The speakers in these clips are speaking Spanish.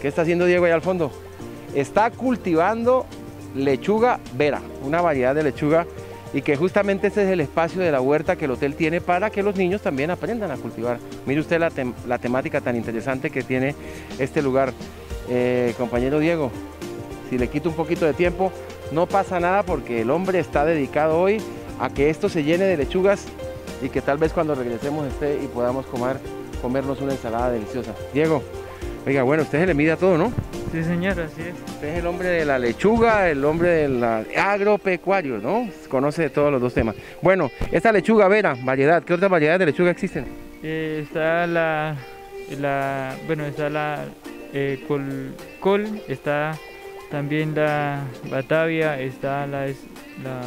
¿Qué está haciendo Diego ahí al fondo? Está cultivando lechuga vera, una variedad de lechuga y que justamente ese es el espacio de la huerta que el hotel tiene para que los niños también aprendan a cultivar. Mire usted la, temática tan interesante que tiene este lugar. Eh, compañero Diego, si le quito un poquito de tiempo, no pasa nada porque el hombre está dedicado hoy a que esto se llene de lechugas y que tal vez cuando regresemos esté y podamos comer, comernos una ensalada deliciosa. Diego, oiga, bueno, usted se le mide a todo, ¿no? Sí, señor, así es. Usted es el hombre de la lechuga, el hombre del agropecuario, ¿no? Conoce todos los dos temas. Bueno, esta lechuga vera, variedad, ¿qué otras variedades de lechuga existen? Eh, está la, la, bueno, está la eh, col, col, está también la batavia, está la, la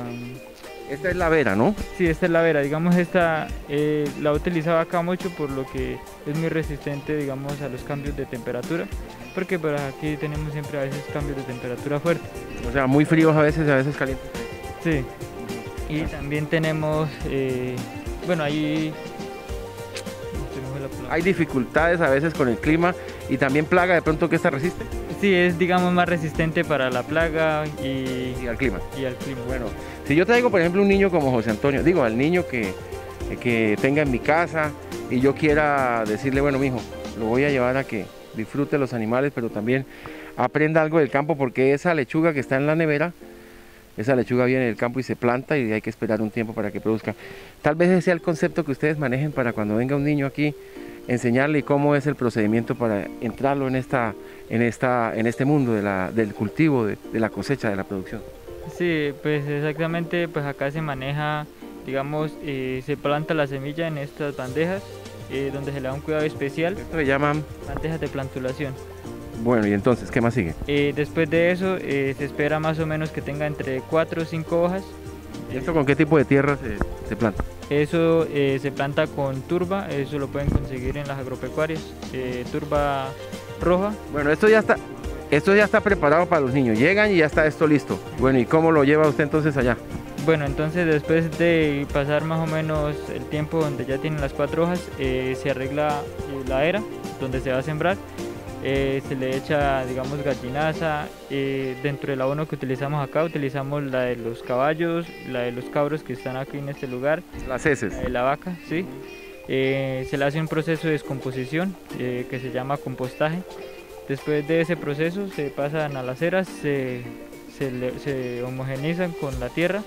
esta es la vera, ¿no? Sí, esta es la vera. Digamos, esta eh, la he utilizado acá mucho por lo que es muy resistente, digamos, a los cambios de temperatura. Porque por aquí tenemos siempre a veces cambios de temperatura fuertes. O sea, muy fríos a veces, a veces calientes. Sí. Y también tenemos, eh, bueno, ahí hay dificultades a veces con el clima y también plaga de pronto que esta resiste. Sí, es digamos más resistente para la plaga y, al clima. Y al clima. Bueno, si yo traigo por ejemplo un niño como José Antonio, digo al niño que, que tenga en mi casa y yo quiera decirle, bueno, mijo, lo voy a llevar a que disfrute los animales, pero también aprenda algo del campo porque esa lechuga que está en la nevera esa lechuga viene del campo y se planta y hay que esperar un tiempo para que produzca. Tal vez ese sea el concepto que ustedes manejen para cuando venga un niño aquí enseñarle cómo es el procedimiento para entrarlo en, esta, en, esta, en este mundo de la, del cultivo, de, la cosecha, de la producción. Sí, pues exactamente, pues acá se maneja, digamos, eh, se planta la semilla en estas bandejas, eh, donde se le da un cuidado especial. Esto se llaman bandejas de plantulación. Bueno, y entonces, ¿qué más sigue? Eh, después de eso, se espera más o menos que tenga entre 4 o 5 hojas. ¿Y esto con qué tipo de tierra se, se planta? Eso eh, se planta con turba, eso lo pueden conseguir en las agropecuarias, eh, turba roja. Bueno, esto ya está, esto ya está preparado para los niños, llegan y ya está esto listo. Bueno, ¿y cómo lo lleva usted entonces allá? Bueno, entonces después de pasar más o menos el tiempo donde ya tienen las cuatro hojas, eh, se arregla la era donde se va a sembrar eh, se le echa, digamos, gallinaza. Eh, dentro del abono que utilizamos acá, utilizamos la de los caballos, la de los cabros que están aquí en este lugar. Las heces. La de la vaca, sí. Eh, se le hace un proceso de descomposición que se llama compostaje. Después de ese proceso se pasan a las eras, se, se, homogenizan con la tierra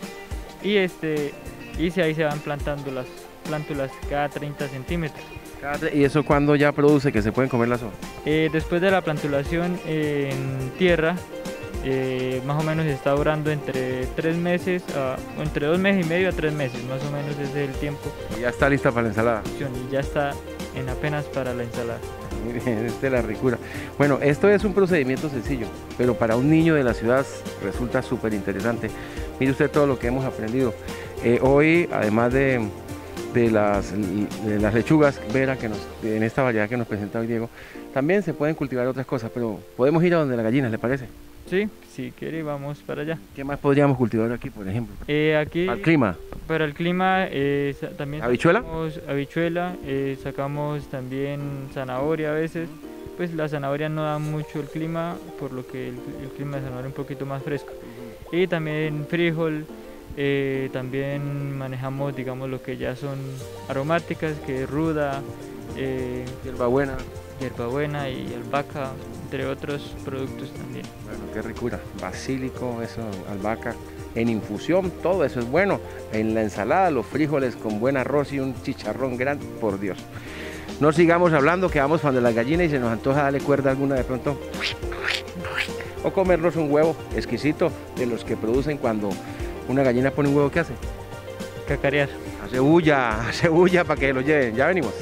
y, este, y ahí se van plantando las plántulas cada 30 centímetros. ¿Y eso cuando ya produce que se pueden comer las hojas? Eh, después de la plantulación en tierra, eh, más o menos está durando entre tres meses, o entre dos meses y medio a tres meses, más o menos ese es el tiempo. Y ya está lista para la ensalada. Y ya está en apenas para la ensalada. Muy bien, esta es la ricura. Bueno, esto es un procedimiento sencillo, pero para un niño de la ciudad resulta súper interesante. Mire usted todo lo que hemos aprendido. Eh, hoy, además de de las, las lechugas vera que nos, en esta variedad que nos presenta hoy Diego, también se pueden cultivar otras cosas, pero podemos ir a donde las gallinas, ¿le parece? Sí, si quiere vamos para allá. ¿Qué más podríamos cultivar aquí, por ejemplo? Eh, aquí, ¿Al clima? Para el clima eh, también ¿Habichuela? Sacamos habichuela, eh, sacamos también zanahoria a veces. Pues la zanahoria no da mucho el clima, por lo que el, el clima de zanahoria es un poquito más fresco. Y también frijol, eh, también manejamos, digamos, lo que ya son aromáticas, que es ruda, eh, hierbabuena. hierbabuena y albahaca, entre otros productos también. Bueno, qué ricura. Basílico, eso, albahaca. En infusión, todo eso es bueno. En la ensalada, los frijoles con buen arroz y un chicharrón grande, por Dios. No sigamos hablando, que vamos cuando las gallinas y se nos antoja darle cuerda alguna de pronto. O comernos un huevo exquisito de los que producen cuando una gallina pone un huevo, ¿qué hace? Cacarear. Hace bulla, hace bulla para que lo lleven. Ya venimos.